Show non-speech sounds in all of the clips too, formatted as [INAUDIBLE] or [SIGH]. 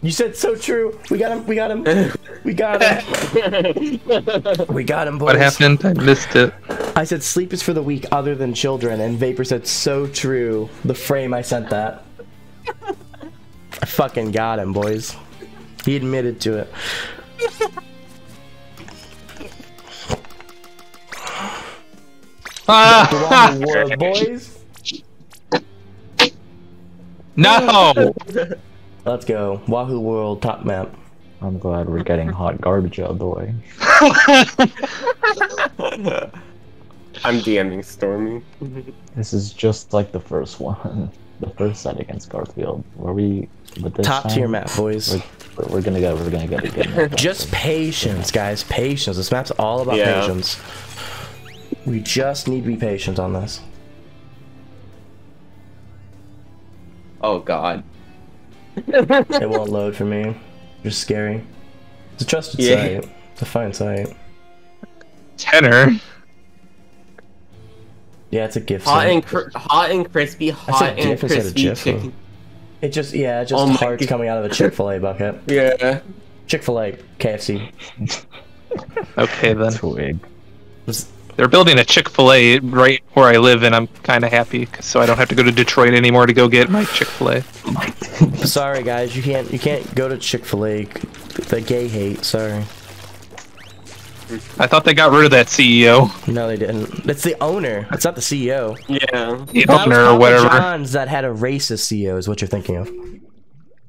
You said so true. We got him. We got him. [LAUGHS] We got him. [LAUGHS] we got him, boys. What happened? I missed it. I said sleep is for the weak other than children, and Vapor said so true. The frame I sent that. I fucking got him, boys. He admitted to it. Ah! The [LAUGHS] boys. no! Let's go. Wahoo World top map. I'm glad we're getting hot garbage out of the way. [LAUGHS] I'm DMing Stormy. This is just like the first one. [LAUGHS] The first set against Garfield. Where we but this Top time, tier map, boys. We're, we're gonna get we're gonna get it again. Just patience, guys. Patience. This map's all about Yeah. patience. We just need to be patient on this. Oh god. It won't [LAUGHS] load for me. Just scary. It's a trusted Yeah. site. It's a fine site. Tenor. Yeah, it's a gift Hot site. and cr- hot and crispy, hot said and GIF crispy chicken. It just yeah, just Oh hearts God. coming out of a Chick Fil A bucket. [LAUGHS] Yeah. Chick Fil A, KFC. Okay then. Twig. They're building a Chick Fil A right where I live, and I'm kind of happy, so I don't have to go to Detroit anymore to go get my Chick Fil A. [LAUGHS] Sorry guys, you can't you can't go to Chick Fil A. The gay hate. Sorry. I thought they got rid of that CEO, No, they didn't. It's the owner. It's not the CEO. Yeah. the That was owner or whatever. John's that had a racist CEO is what you're thinking of.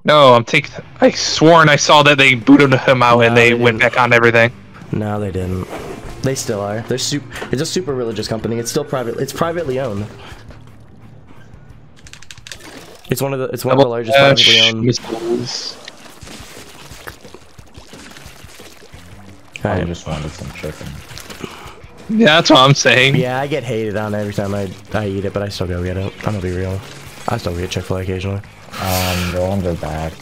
No, I'm taking. I sworn I saw that they booted him out and they they went didn't. back on everything. No, they didn't. They still are. They're super. It's a super religious company. It's still private. It's privately owned. It's one of the. It's one of the largest privately Dash owned. missiles. I just wanted some chicken. Yeah, that's what I'm saying. Yeah, I get hated on every time I I eat it, but I still go get it. I'm gonna be real. I still get Chick Fil A occasionally. Um, they're on their back.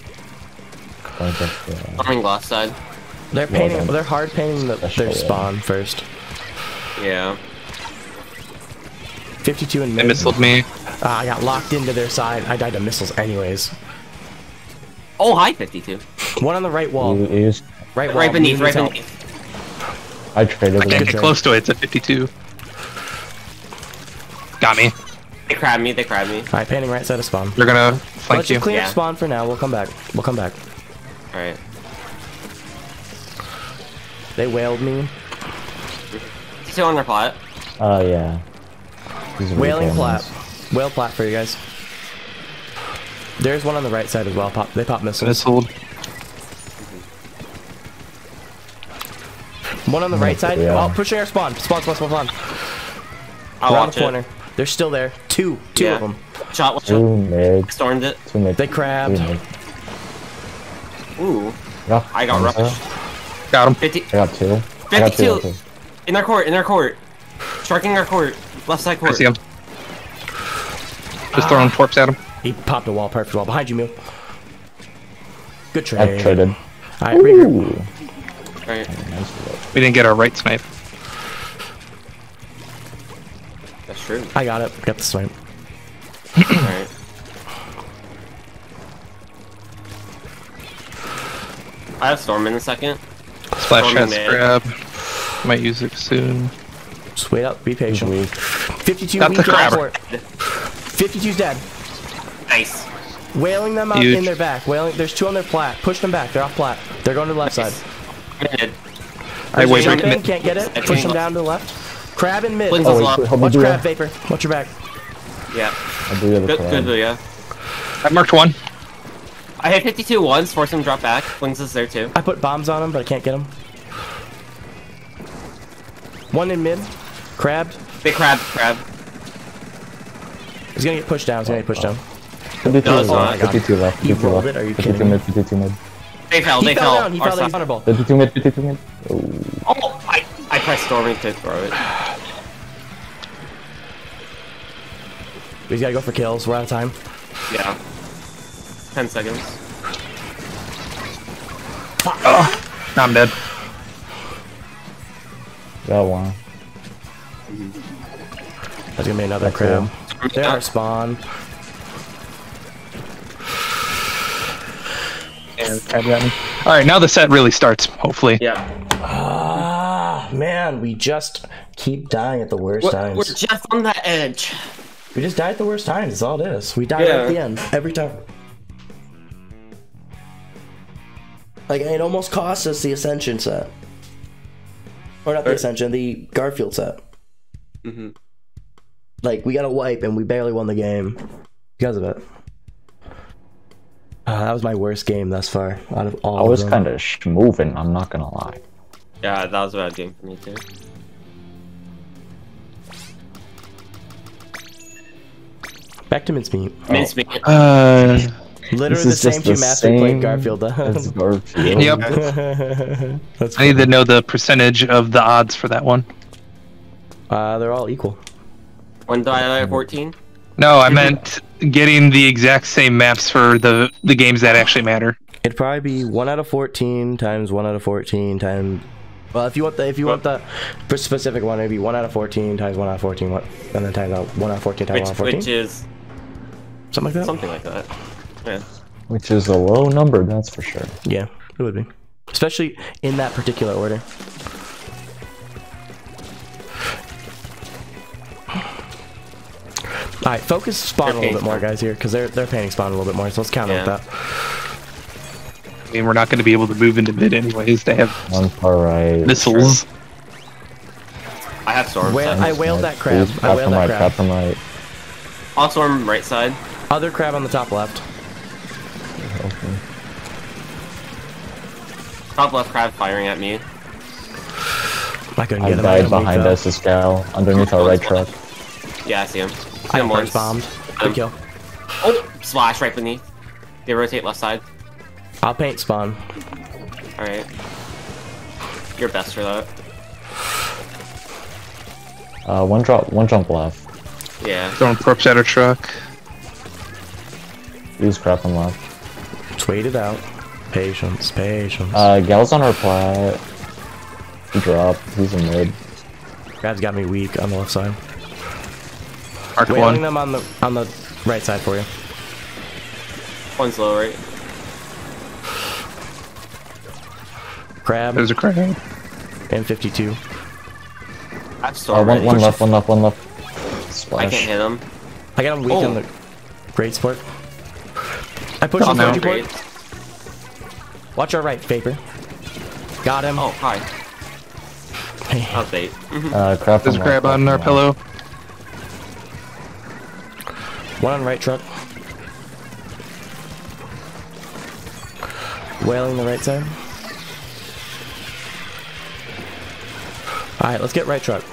Don't get the- glass side. They're painting. done. they're hard painting the, Especially, their yeah. spawn first. Yeah. 52 and They mid. missiled me. Ah, I got locked into their side. I died to missiles anyways. Oh, hi, 52. One on the right wall. You, you used, Right wall. Right beneath, needs right help. beneath. I traded I can't them. get close to it. It's a 52. Got me. They crab me, they crab me. Alright, painting right side of spawn. They're gonna flank Let's you. just clean Yeah. up spawn for now. We'll come back. We'll come back. Alright. They wailed me. Two on their plot. Oh yeah. These are Wailing weak plat. ones. Whale plat for you guys. There's one on the right side as well. Pop. They pop missiles. Missiled. One on the right side. Yeah. Oh, pushing our spawn. Spawn, spawn, spawn, spawn. I'll Around the corner. it. They're still there. Two. Two Yeah. of them. Shot, watch Two out. mid. Stormed it. Two mid. They crabbed. Two mid. Ooh. Rough. I got Hamza. rushed. Got him. 50. I got two. I got two. Got 52. two. In our court, in our court. Striking our court. Left side court. I see him. Just throwing torps at him. He popped a wall. Perfect wall. Behind you, Mew. Good trade. I trade. traded. Alright, regroup. Ooh. Alright. We didn't get our right snipe. That's true. I got it. Got the snipe. Alright. I have Storm in a second. Splash Storming has grab. Might use it soon. Just wait up. Be patient. Weak. 52 Got the weak in crabber. airport. 52's dead. Nice. Wailing them out Huge. in their back. Wailing. There's two on their plat. Push them back. They're off plat. They're going to the left side. Mid. I wait. Jump wait, in. Can't get it. Push them down to the left. Crab in mid. Blings Oh us wait, left. help me Watch crab that. vapor. Watch your back. Yeah. I do the Good, crab. good, Luya. I marked one. I hit 52 once, force him to drop back. Blings us there too. I put bombs on him, but I can't get him. One in mid. Crabbed. Big crab, crab. He's gonna get pushed down. He's gonna get pushed down. 52 Does left. not. 52 left. You 52 rolled left. it? Are you 52 kidding me? mid. 52 mid. They fell, He they fell fell. down. He Our fell down. He's vulnerable. 52 mid. 52 mid. Oh. Oh, I, I pressed Storming to throw it. He's gotta go for kills. We're out of time. Yeah. 10 seconds. Oh, I'm dead. Got one. That's gonna be another That's crab. it. They're our spawn. Crab got. All right, now the set really starts. Hopefully. Yeah. Ah, man, we just keep dying at the worst We're, times. we're just on that edge. We just die at the worst times. That's all it is. We die Yeah. at the end every time. Like it almost cost us the Ascension set, or not the Or- Ascension, the Garfield set. Mhm. Like we got a wipe and we barely won the game because of it. Uh, that was my worst game thus far out of all. I was of them. kind of moving. I'm not gonna lie. Yeah, that was a bad game for me too. back to mincemeat. Mincemeat. Uh, Literally This the is same just two the master played Garfield. as [LAUGHS] Garfield. Yep. [LAUGHS] That's I need to know the percentage of the odds for that one. Uh, they're all equal. One die out of 14. No, I meant getting the exact same maps for the the games that actually matter. It'd probably be one out of fourteen times one out of fourteen times. Well, if you want the if you want the for specific one, it'd be one out of fourteen times one out of fourteen, what, and then times out one out of fourteen times Which, one out of fourteen, which is something like that. something like that. Yeah. Which is a low number, that's for sure. Yeah, it would be, especially in that particular order. All right, focus spawn a They're little bit more, guys here, because they're they're painting spawn a little bit more. So let's count Yeah. on that. I mean, we're not going to be able to move into mid anyways. They have One far right. missiles. I have storm. Whale- I wailed that crab. I wailed from that right, crab. crab from right. I'll storm right side. Other crab on the top left. Okay. Top left crab firing at me. I couldn't I get him. died behind us, this gal, underneath our right truck. Yeah, I see him. though. See I him first once. bombed. Good Um, kill. Oh, splash right beneath. They rotate left side. I'll paint spawn. Alright. You're best for that. Uh, one drop, one jump left. Yeah. Throwing corpse at our truck. Use crab on left. Just wait it out. Patience, patience. Uh, gal's on our plat. Drop. He's in mid. Crab's got me weak on the left side. Mark Wailing one. them on the on the right side for you. One's low, right? Crab There's a crab. and 52. I have Uh, one, ready. one left, one left, one left. I can't hit him. I got him weak Oh. on the great sport. I pushed Oh, him no. 50 Great. Port. Watch our right, Vapor. Got him. Oh, hi. [LAUGHS] That was bait. Uh, crab There's a crab on our pillow. One on right truck. Wailing the right side. Alright, let's get right truck.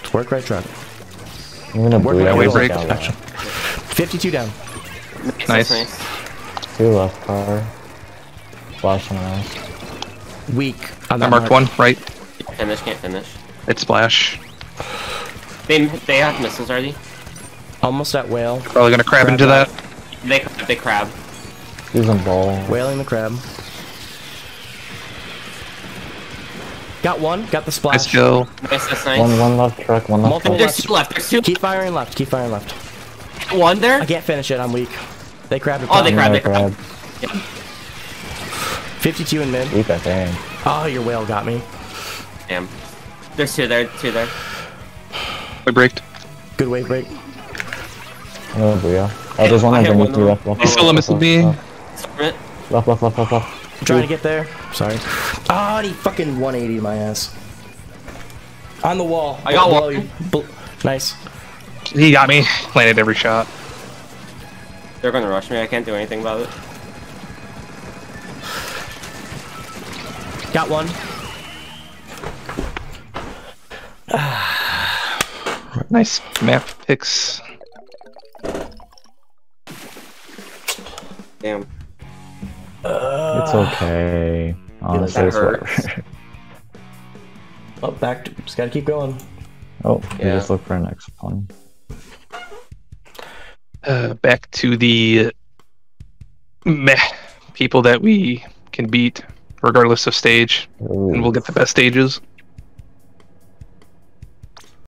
Let's work right truck. left. I'm gonna Work booyah my way break. gal Action. 52 down. Nice. nice. Two left car. Splash on us. Weak on I marked mark. one. Right. Finish, can't finish. It's splash. They, they have missiles already. Almost at whale. Probably gonna crab Crab into that. They, they crab. Using ball. Wailing the crab. Got one. Got the Nice splash. kill. Nice, that's nice. One, one left truck, one left Multiple truck. There's two left. There's two. Keep firing left. Keep firing left. One there. I can't finish it. I'm weak. They grabbed it. Oh, they top. grabbed- Another crab. crab. 52 in mid. Weak, I think. Oh, your whale got me. Damn. There's two there. Two there. We braked. Good wave break. No booyah. Oh, there's one I hit underneath one you. Left, left, He still left, missile left, me. left, Storm it. Left, left, left, left, left. I'm trying to get there. Sorry. Oh, and he fucking 180 my ass. On the wall. I got Below one. you. Bel- nice. He got me. Landed every shot. They're gonna rush me. I can't do anything about it. Got one. Nice map picks. Damn. It's okay. Honestly, that it's hurts. [LAUGHS] Oh, back. To, just gotta keep going. oh, we Yeah. just look for our next one. Uh, back to the meh people that we can beat regardless of stage, and we'll get the best stages.